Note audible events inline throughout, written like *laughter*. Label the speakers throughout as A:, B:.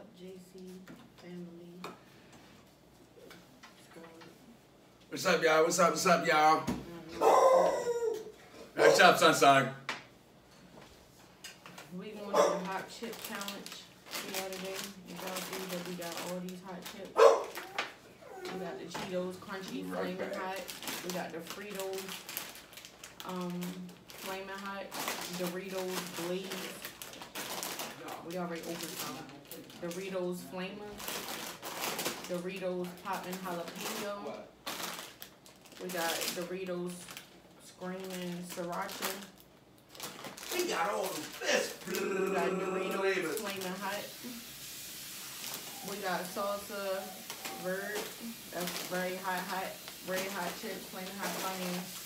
A: up, JC family?
B: What's up, y'all? What's up? What's up, y'all? What's up, Sunshine?
A: We going to the hot chip challenge the other day. You guys see that we got all these hot chips. We got the Cheetos crunchy
B: Right
A: flaming hot. We got the Fritos um flaming hot. Doritos blaze. We already opened some. Doritos flaming. Doritos popping jalapeno. We got Doritos screaming sriracha.
B: We got all the best
A: We got Doritos flaming hot. We got salsa verde. That's very hot, hot, very hot chips, flaming hot onions.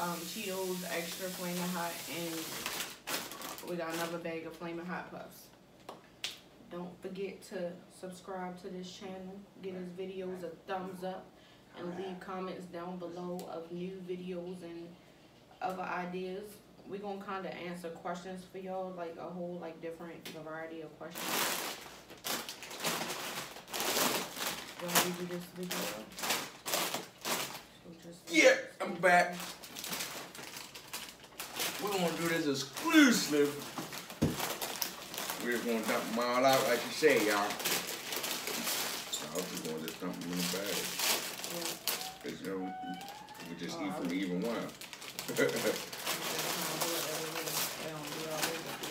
A: Um, Cheetos extra flaming hot, and we got another bag of flaming hot puffs. Don't forget to subscribe to this channel, give his videos a thumbs up, and leave comments down below of new videos and other ideas. We're gonna kinda answer questions for y'all, like a whole like different variety of questions. Wanna give this video? So
B: Yeah, I'm back. We're gonna do this exclusive. We're just gonna dump them all out, like you say, y'all. I hope we're gonna just dump them in the bag.
A: Yeah.
B: Cause you know, we just
A: Oh,
B: eat from even one. *laughs*
A: I'm just kinda do it every day. They don't do it all day, but-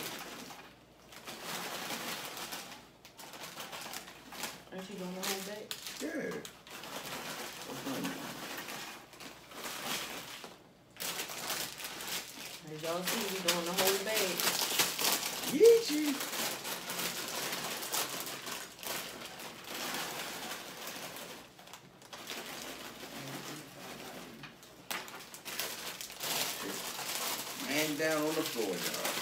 A: And she doing the whole bag?
B: yeah. What's fun?
A: As y'all see, we doing the whole bag.
B: Yeezy. Man down on the floor, y'all.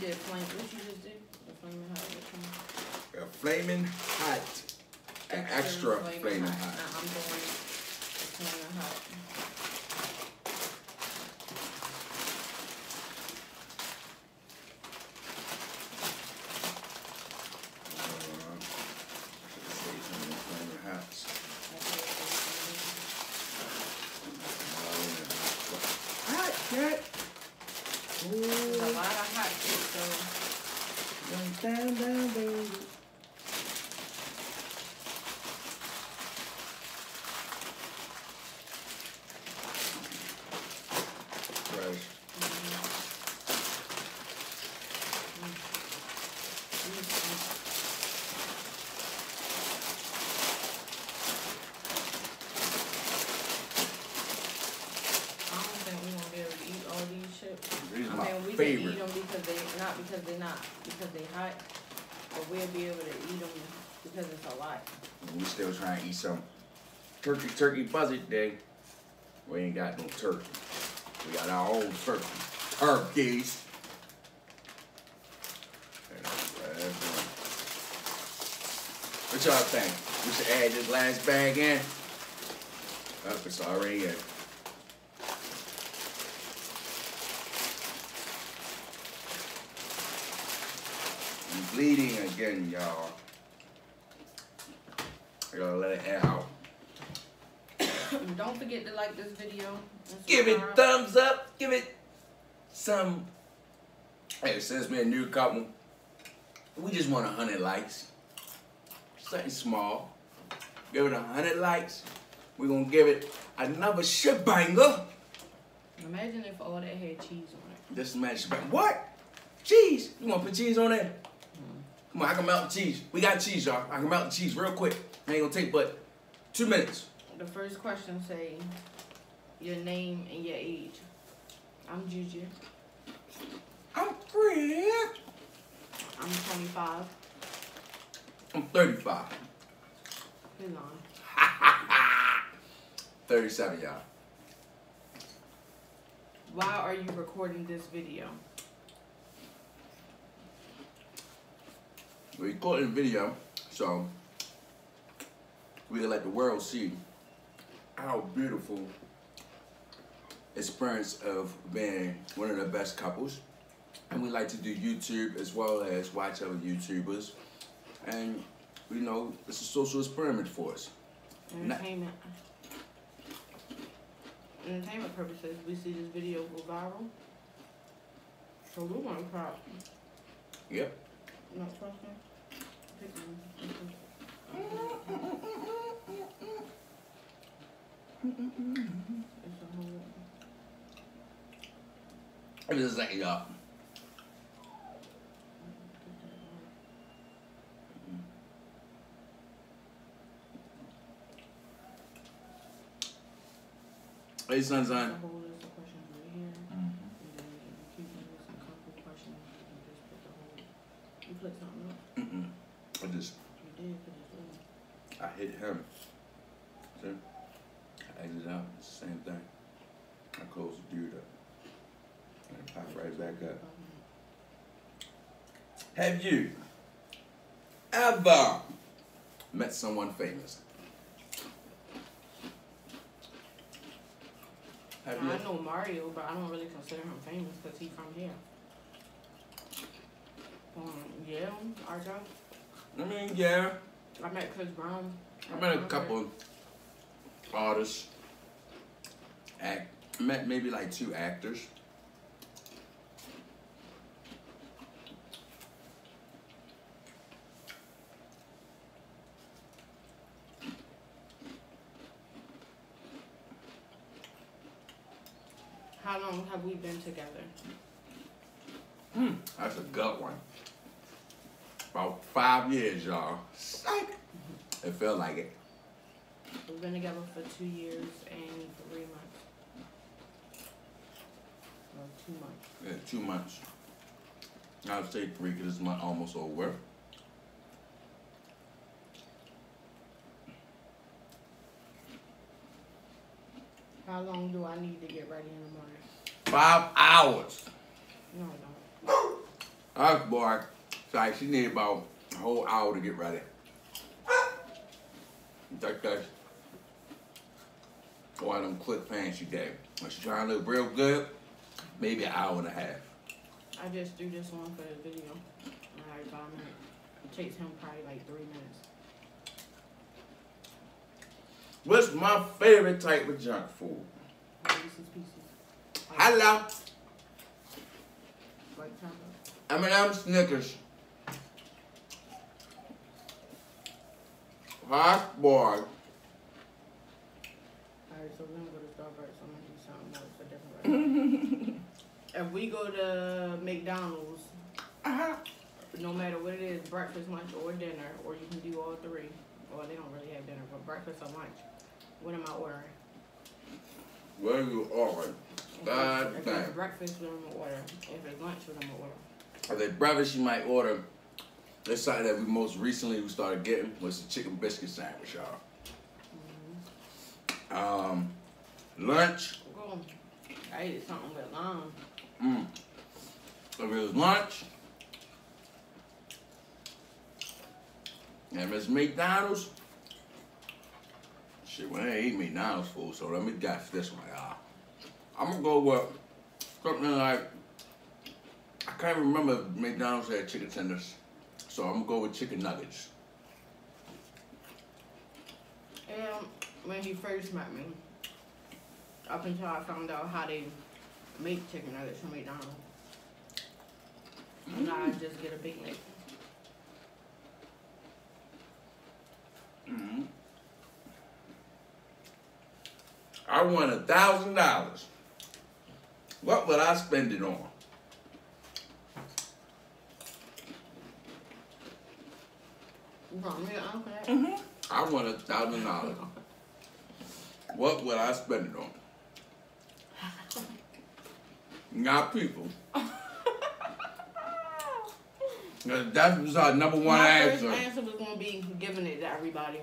A: Did flame, what you just did? The flaming hot, which one?
B: A flaming hot. An extra flaming hot.
A: Nah, I'm doing flaming hot.
B: Uh, should've saved some of them flaming hots. Hot cat.
A: There's a lot of hot chips, so
B: Down, down, baby. Fresh.
A: I don't think we're gonna be able to eat all these chips.
B: Are
A: I
B: my
A: mean, we can
B: favorite.
A: eat them because they, not because they're not, because they hot, but we'll be able to eat them because it's a lot.
B: We still trying to eat some turkey, turkey buzzard day. We ain't got no turkey. We got our own turkey. Turkeys. What y'all think? We should add this last bag in? Oh, it's already in. I'm bleeding again, y'all. I gotta let it out. *coughs*
A: Don't forget to like this video.
B: Give it thumbs up. Give it some. Hey, since we're a new couple, we just want a hundred likes. Something small. Give it a hundred likes. We're gonna give it another shit banger.
A: Imagine if all that had cheese on it.
B: This is mad. What? Cheese? You wanna put cheese on there? Come on, I can melt the cheese. We got cheese, y'all. I can melt the cheese real quick. Ain't gonna take but two minutes.
A: The first question say your name and your age. I'm Juju.
B: I'm free.
A: I'm 25.
B: I'm 35.
A: He's on. *laughs*
B: 37, y'all.
A: Why are you recording this video?
B: We're recording a video, so we can let the world see how beautiful experience of being one of the best couples. And we like to do YouTube as well as watch other YouTubers. And, you know, it's a social experiment for us.
A: Entertainment. Entertainment purposes, we see this video go viral. So we want to crop.
B: Yep.
A: Not trusting. One. It's a.
B: Saying, y'all. Hey, son, son.
A: Mm-hmm. whole
B: I just,
A: did put this little.
B: I hit him. See? I exit out. It's the same thing. I close the dude up. And it pop right back up. Have you ever met someone famous? Have?
A: I know Mario, but I don't really consider him famous because he's from here. Um, yeah, Arjo.
B: I mean, yeah.
A: I met Chris Brown.
B: I met a couple artists. Act. I Met maybe like two actors.
A: How long have we been together?
B: Hmm, that's a good one. About five years, y'all. Psych. It felt like it.
A: We've been together for two years and three months. Or two months.
B: Yeah, two months. I would say three because it's month almost over.
A: How long do I need to get ready in the morning?
B: Five hours.
A: No, I don't.
B: Us boy, it's like she need about a whole hour to get ready. That that's one of them quick pants she gave. When she trying to look real good, maybe an hour and a half.
A: I just threw this one for the video. Alright, five minutes. It takes him probably like three minutes.
B: What's my favorite type of junk food?
A: Reese's Pieces.
B: Hello,
A: like chocolate.
B: M&M Snickers. Hot boy.
A: Alright, so we're gonna go to Starbucks. I'm gonna do something else for different *laughs* right. If we go to McDonald's,
B: Uh-huh.
A: no matter what it is, breakfast, lunch, or dinner, or you can do all three. Well, they don't really have dinner, but breakfast or lunch. What am I ordering?
B: What are you ordering?
A: If
B: God
A: it's- If it's breakfast, what I'm gonna order. If it's lunch, what I'm gonna order.
B: Or the breakfast you might order. This side that we most recently we started getting was the chicken biscuit sandwich, y'all. Um, lunch.
A: I ate something with lime.
B: Mm. If it was lunch, and Miss McDonald's. Shit, when I eat McDonald's food, so let me guess this one, y'all. I'm gonna go with something like I can't remember if McDonald's had chicken tenders, so I'm gonna go with chicken nuggets.
A: And when he first met me, up until I found out how they make chicken nuggets from McDonald's. And I just get a Big Mac.
B: hmm I won a thousand dollars. What would I spend it on?
A: You want me to answer that?
B: Mm-hmm. I won a thousand dollars. What would I spend it on? *laughs* Not people. That was our number one
A: My first
B: answer.
A: answer was gonna be giving it to everybody.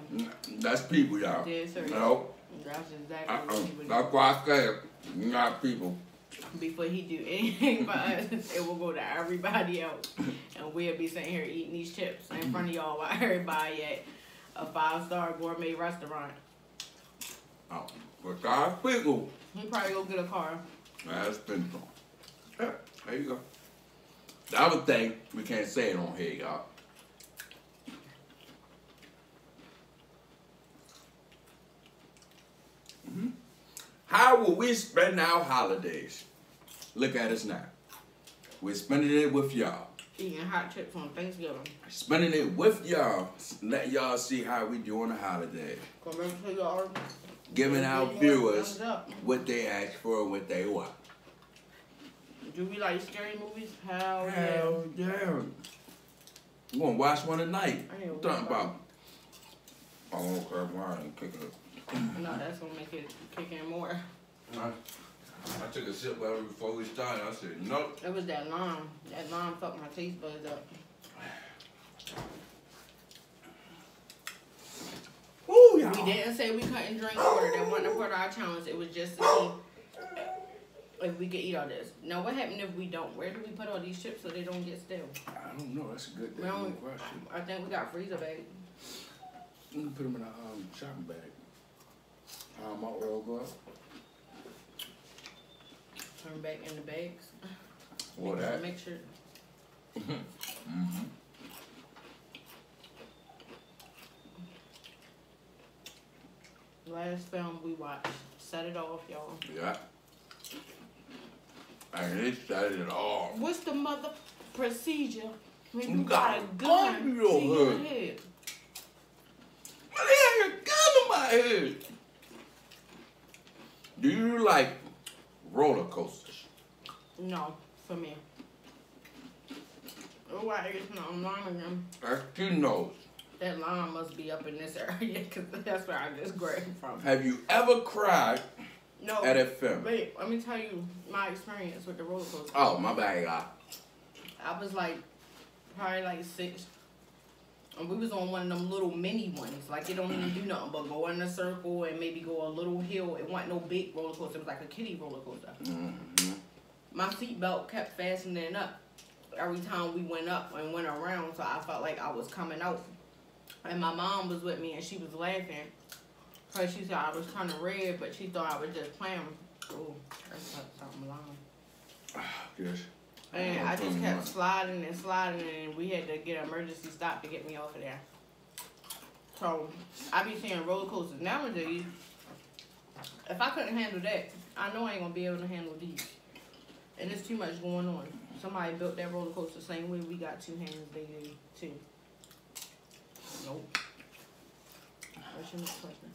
B: That's people, y'all.
A: Yes, sir.
B: No,
A: That's exactly
B: uh-uh.
A: what he
B: that's why I said not people. *laughs*
A: Before he do anything for us, it will go to everybody else. And we'll be sitting here eating these chips in front of y'all while everybody at a five star gourmet restaurant.
B: Oh, for car people.
A: He probably go get a car.
B: That's been Yeah, there you go. The other thing, we can't say it on here, y'all. Mhm. How will we spend our holidays? Look at us now. We're spending it with y'all.
A: Eating hot chips on Thanksgiving.
B: Spending it with y'all. Let y'all see how we do on the holiday.
A: Go make y'all
B: Giving our
A: Thumbs
B: viewers what they ask for and what they want.
A: Do we like scary movies? Hell,
B: Hell yeah. I'm gonna watch one tonight.
A: I ain't
B: What you talking about? I don't care why I'm kicking it.
A: No, that's gonna make it kick in more.
B: I, I took a sip of it before we started. I said, nope.
A: It was that lime. That lime fucked my taste buds up.
B: Woo,
A: We didn't say we couldn't drink water. That wasn't a part of our challenge. It was just to see if we could eat all this. Now, what happened if we don't? Where do we put all these chips so they don't get stale?
B: I don't know. That's a good
A: We
B: thing. question.
A: I think we got freezer bags.
B: I'm gonna put them in a um, shopping bag. Um, my oil go
A: back in the bags.
B: Or
A: Make-
B: that.
A: Make sure.
B: Mm-hmm.
A: Last film we watched. Set it off, y'all.
B: Yeah. And it started it all.
A: What's the mother procedure when you
B: You
A: got a
B: got a
A: gun
B: gun
A: to
B: in
A: your
B: head.
A: head?
B: Why they a gun in my head? Do you like roller coasters?
A: No, for me. Oh, why it's not lime again?
B: That's two nose.
A: That line must be up in this *laughs* area because that's where I just grabbed from.
B: Have you ever cried
A: No,
B: at a film?
A: wait, let me tell you my experience with the roller coaster.
B: Oh, my bad.
A: I was like, probably like six. And we was on one of them little mini ones. Like, it don't even do nothing but go in a circle and maybe go a little hill. It wasn't no big roller coaster. It was like a kiddie roller coaster.
B: Mm-hmm.
A: My seatbelt kept fastening up every time we went up and went around. So I felt like I was coming out. And my mom was with me and she was laughing. Cause she said I was turning red, but she thought I was just playing. Oh, that's something wrong. *sighs*
B: Yes.
A: And I just kept sliding and sliding, and we had to get an emergency stop to get me off of there. So I be seeing roller coasters nowadays. If I couldn't handle that, I know I ain't gonna be able to handle these. And there's too much going on. Somebody built that roller coaster same way we got two hands, they do too. Nope. What's your next question?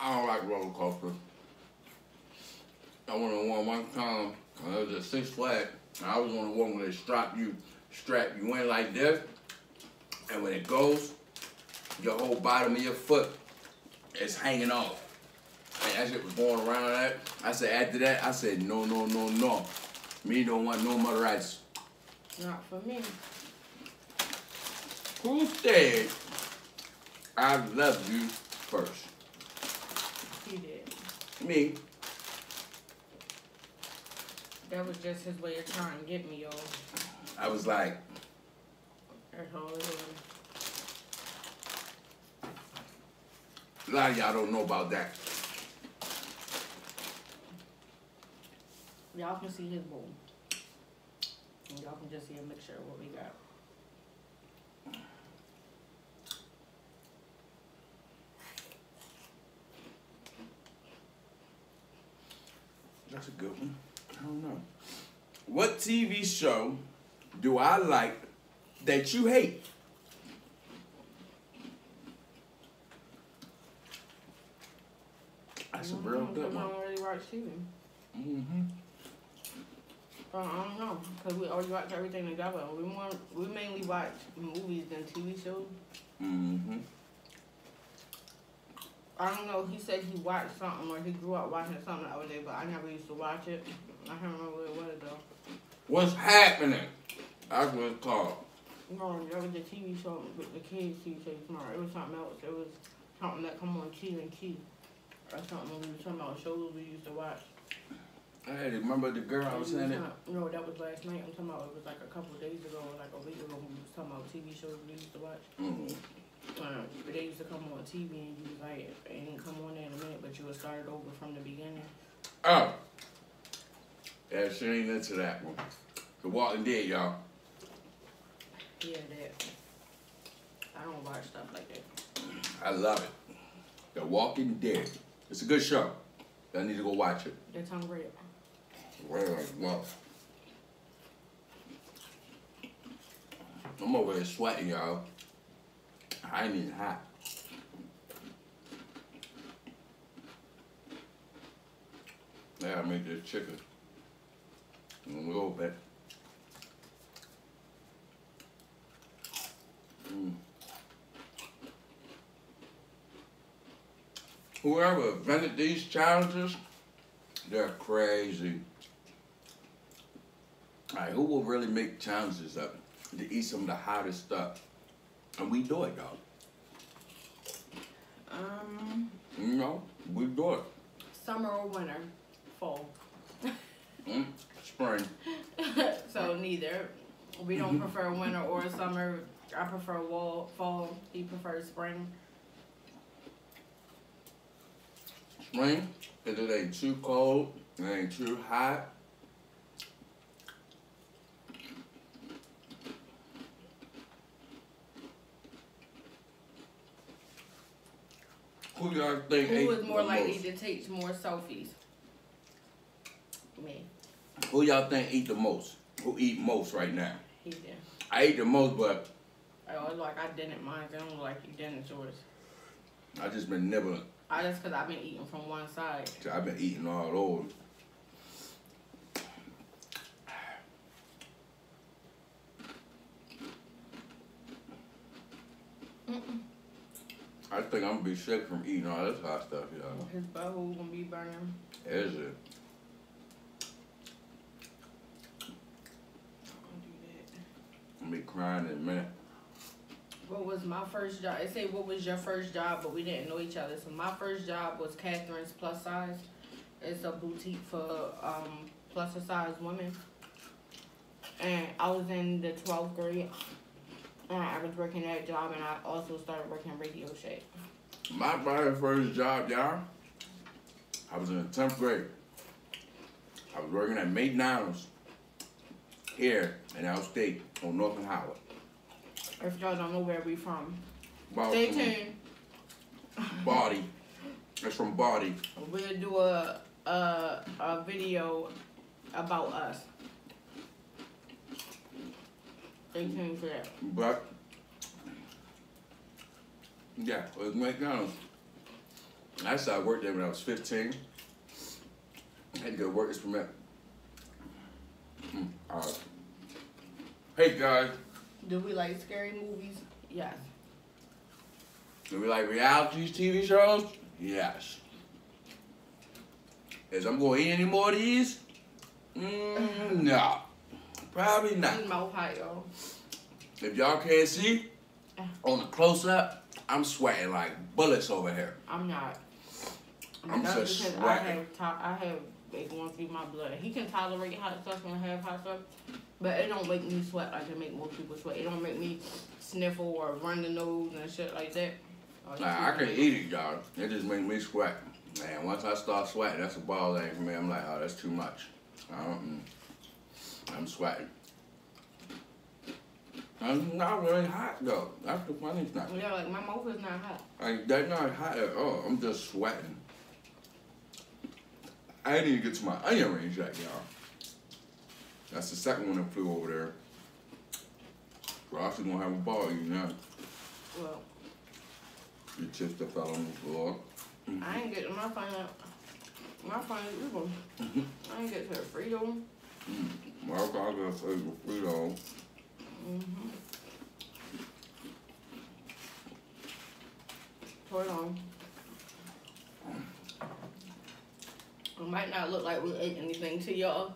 B: I don't like roller coasters. I went on one one time. and It was at Six Flags. I was on the one where they strap you, strap you in like this, and when it goes, your whole bottom of your foot is hanging off. And that shit was going around that. I said after that, I said no, no, no, no. Me don't want no motorites.
A: Not for me.
B: Who said I love you first?
A: He did.
B: Me.
A: That was just his way of trying to get me, y'all.
B: I was like,
A: That's all
B: a lot of y'all don't know about that.
A: Y'all can see his bowl. And y'all can just see a mixture of what we got.
B: That's a good one. I don't know. What TV show do I like that you hate? That's a real
A: Mhm,
B: good
A: 'cause I
B: one.
A: don't really watch TV.
B: Mm-hmm.
A: Uh, I don't know, cause we already watch everything together. We more, we mainly watch movies than TV shows.
B: Mm-hmm.
A: I don't know. He said he watched something or he grew up watching something the other day, but I never used to watch it. I can't remember what it was though.
B: What's happening? That's what it's called.
A: No, that was the TV show with the kids TV show tomorrow. It was something else. It was something that come on Key and Key. Or something we were talking about shows we used to watch.
B: Hey, remember the girl I was saying it?
A: No, that was last night. I'm talking about it was like a couple of days ago, like a week ago. We was talking about TV shows we used to watch.
B: Mm-hmm.
A: Uh, they used to come on TV and you was like, it didn't come on there in a minute, but you would start it over from the beginning.
B: Oh. Yeah, she ain't into that one. The Walking Dead, y'all.
A: Yeah, that. I don't watch stuff like that.
B: I love it. The Walking Dead. It's a good show. I need to go watch it.
A: The tongue red.
B: Well, well. I'm over here sweating, y'all. I ain't even hot. Yeah, I make this chicken. A little bit. Mm. Whoever invented these challenges, they're crazy. Alright, who will really make challenges up to eat some of the hottest stuff? And we do it, y'all.
A: Um,
B: You know, we do it.
A: summer or winter? Fall.
B: Mm, spring. *laughs*
A: so neither. We don't mm-hmm. prefer winter or summer. I prefer wall, fall. He prefers spring.
B: Spring, because it ain't too cold, it ain't too hot. Who y'all think
A: Who is more likely
B: most?
A: to take more selfies? Me.
B: Who y'all think eat the most? Who eat most right now?
A: He did.
B: I eat the most, but oh,
A: I was like, I didn't mind. I don't like you didn't yours.
B: I just been nibbling.
A: I just cause I've been eating from one side.
B: I've been eating all over. I think I'm gonna be sick from eating all this hot stuff, y'all.
A: His butthole gonna be burning.
B: Is it?
A: Don't do that.
B: Be crying in.
A: What was my first job? It say what was your first job, but we didn't know each other. So my first job was Catherine's Plus Size. It's a boutique for um, plus size women. And I was in the twelfth grade. And I was working that job, and I also started working Radio Shack.
B: My very first job, y'all, I was in the 10th grade. I was working at McDonald's here in Outstate on Northern Howard.
A: If y'all don't know where we from,
B: About
A: stay tuned.
B: Body. That's from Body.
A: We'll do a a a video about us. Stay tuned for that.
B: But, yeah, it was McDonald's. I started working there when I was 15. I had to get a work permit. Mm, right. Hey guys,
A: Do we like scary movies? Yes.
B: do we like reality TV shows? Yes. Is I'm gonna eat any more of these? Mm, no. Probably not.
A: In hot.
B: If y'all can't see, on the close up, I'm sweating like bullets over here.
A: I'm not.
B: I'm
A: That's
B: just
A: because I
B: sweating.
A: have to- I have it going through my blood. He can tolerate hot stuff and have hot stuff, but it don't make me sweat like it make most people sweat. It don't make me sniffle or run the nose and shit like that. Oh,
B: Nah, I can eat it, y'all. It just makes me sweat. Man, once I start sweating, that's a ball ache for me. I'm like, oh, that's too much. I don't, mm. I'm sweating. I'm not really hot though. That's the funny thing.
A: Yeah, like my mouth is not hot.
B: Like that's not hot at all. I'm just sweating. I didn't even get to my onion rings yet, y'all. That's the second one that flew over there. Ross is gonna have a ball you know.
A: Well,
B: The chips that fell on the floor.
A: I ain't getting my final. My final evil.
B: Mhm.
A: I ain't get to the Frito.
B: Well, I got a favorite Frito.
A: Mm-hmm. Hold on. It might not look like we ate anything to y'all,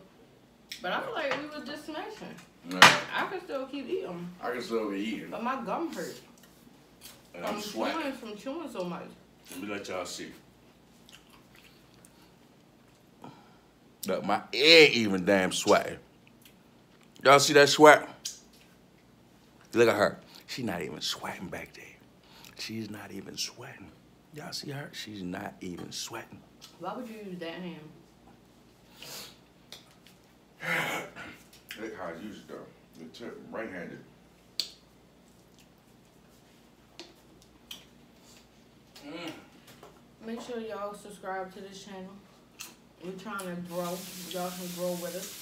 A: but I feel like we was just smashing. I can still keep eating,
B: I can still be eating.
A: but my gum hurt.
B: And I'm sweating.
A: chewing, from chewing so much.
B: Let me let y'all see. Look, my ear even damn sweating. Y'all see that sweat? Look at her. She's not even sweating back there. She's not even sweating. Y'all see her? She's not even sweating.
A: Why would you use that hand?
B: Look how I use it though. The tip, right-handed. Mm.
A: Make sure y'all subscribe to this channel. We're trying to grow. Y'all can grow with us.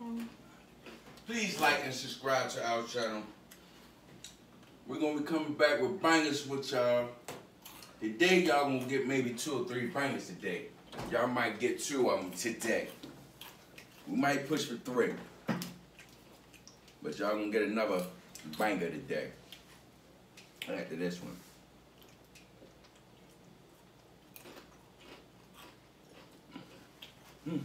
A: Mhm.
B: Please like and subscribe to our channel. We're gonna be coming back with bangers with y'all. Today, y'all gonna get maybe two or three bangers today. Y'all might get two of them today. We might push for three. But y'all gonna get another banger today. After this one. Hmm.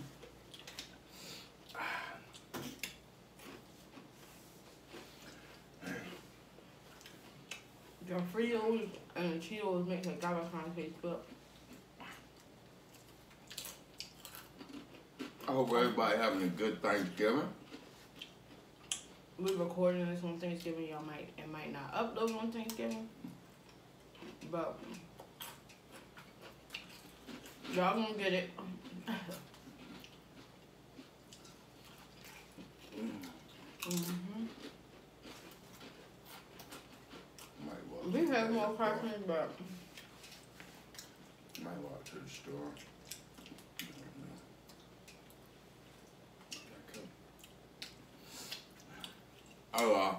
A: Your Fritos and Cheetos make the Galvatron taste good.
B: I hope everybody having a good Thanksgiving.
A: We're recording this on Thanksgiving. Y'all might it might not upload on Thanksgiving, but y'all gonna get it. hmm
B: Might walk
A: We
B: to
A: have
B: the
A: more
B: store.
A: but
B: Might walk to the store. Oh, uh,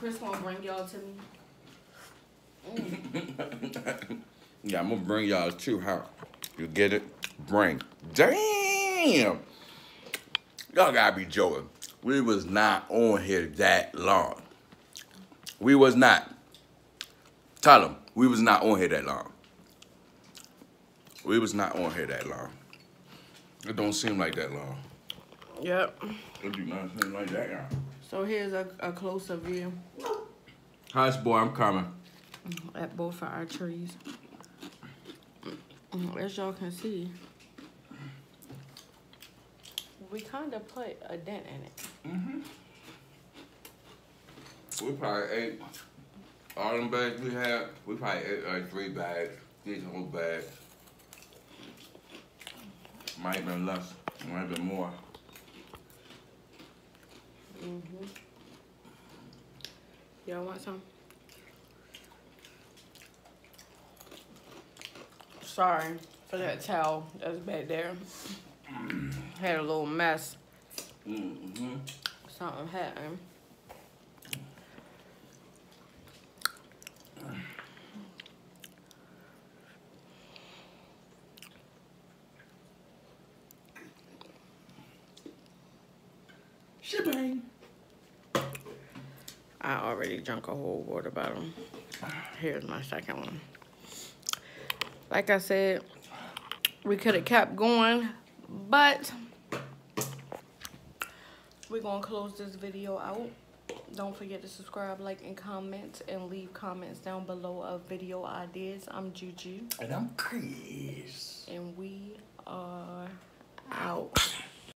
A: Chris gonna bring y'all to me. Mm. *laughs*
B: yeah, I'm gonna bring y'all to how you get it. Bring. Damn. Y'all gotta be joking. We was not on here that long. We was not. Tell them we was not on here that long. We was not on here that long. It don't seem like that long.
A: Yep.
B: It do not seem like that long.
A: So here's a, a closer view
B: Hush, boy, I'm coming.
A: at both of our trees. Mm, As y'all can see, we kind of put a dent in it.
B: We probably ate all them bags we had. We probably ate like three bags, these whole bags. Might have been less, might have been more.
A: Mm-hmm. Y'all want some? Sorry for that towel that's back there. Had a little mess.
B: Mm-hmm.
A: Something happened.
B: Shebang.
A: I already drank a whole water bottle. Here's my second one. Like I said, we could have kept going, but we're gonna close this video out. Don't forget to subscribe, like, and comment, and leave comments down below of video ideas. I'm Juju,
B: And I'm Chris.
A: and we are out.